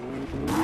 Mm-hmm.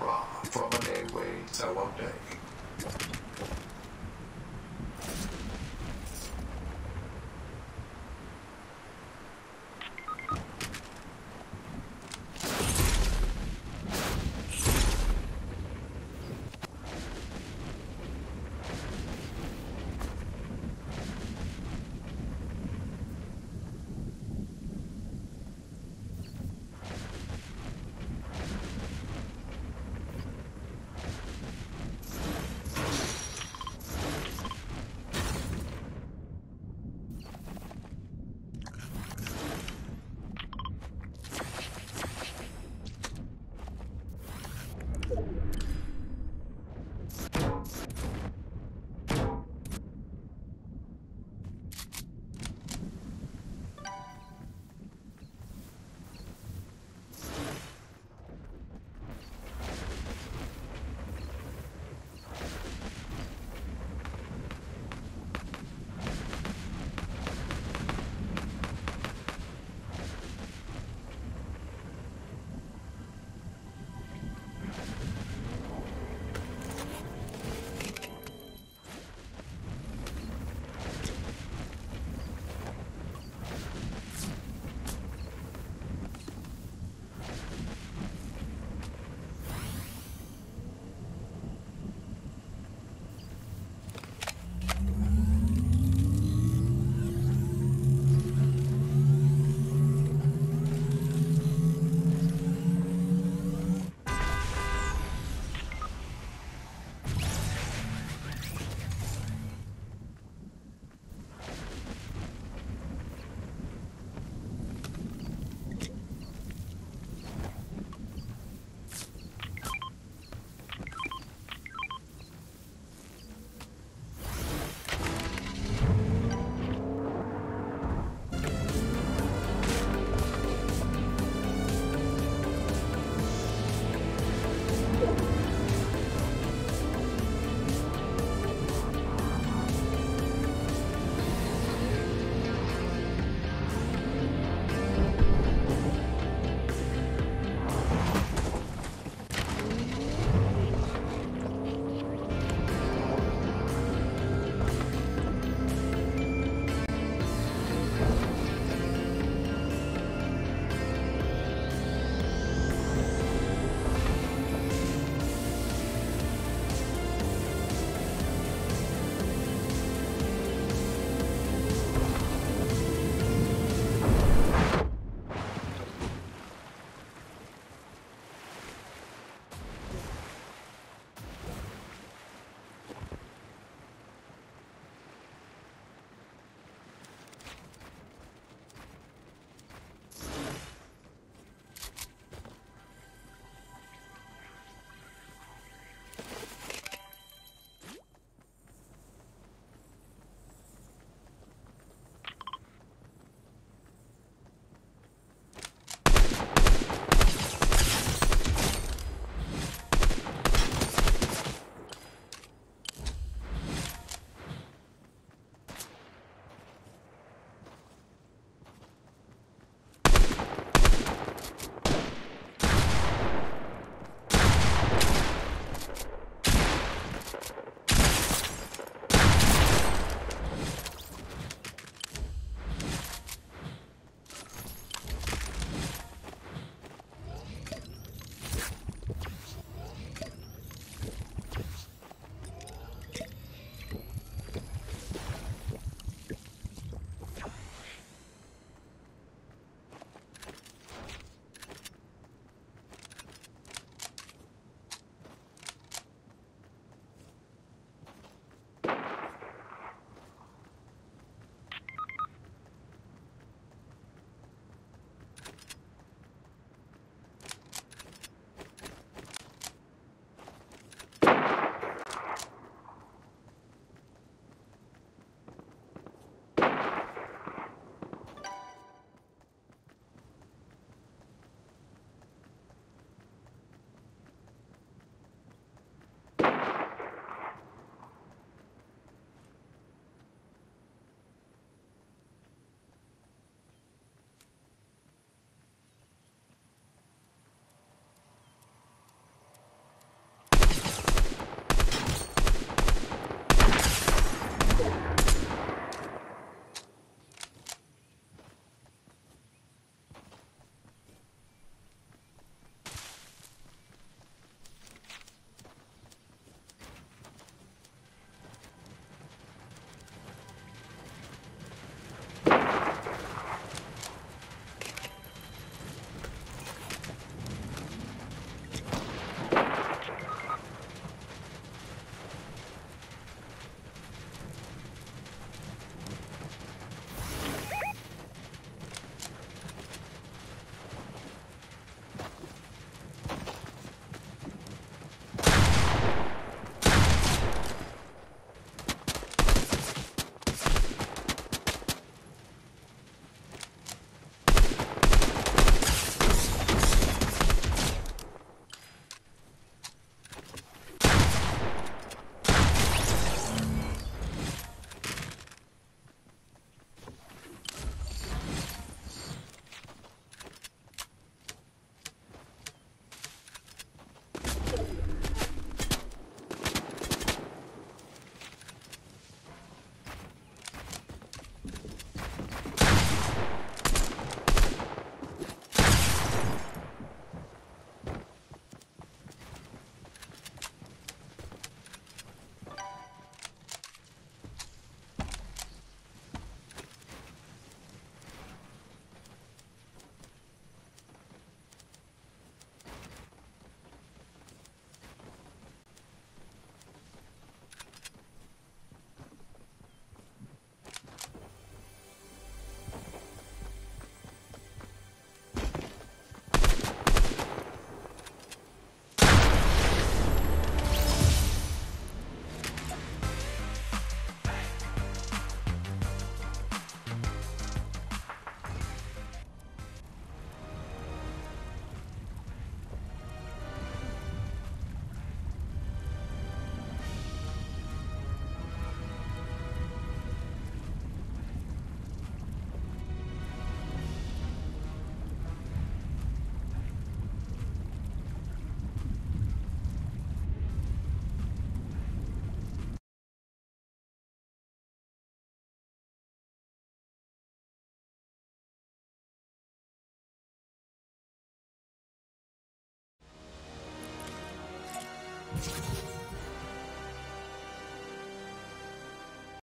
Raw from a day way, so one day.